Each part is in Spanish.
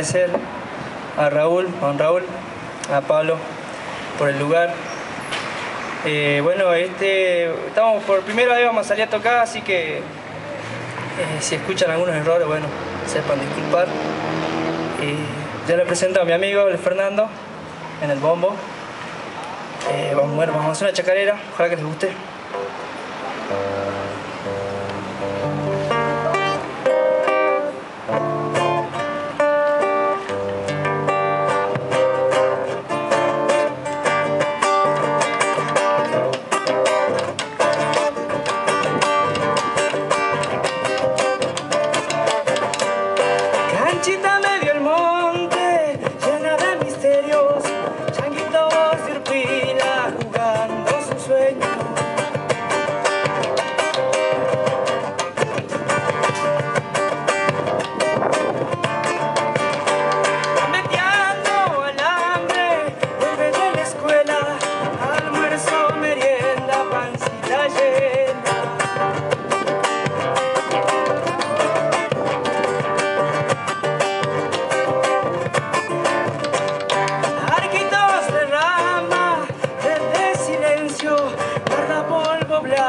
Agradecer a Raúl, a don Raúl, a Pablo por el lugar. Eh, bueno, este, estamos por primera vez vamos a salir a tocar, así que eh, si escuchan algunos errores, bueno, sepan disculpar. Eh, ya le presento a mi amigo el Fernando en el bombo. vamos, bueno, vamos a hacer una chacarera, ojalá que les guste.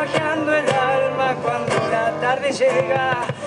requebrajando el alma cuando la tarde llega.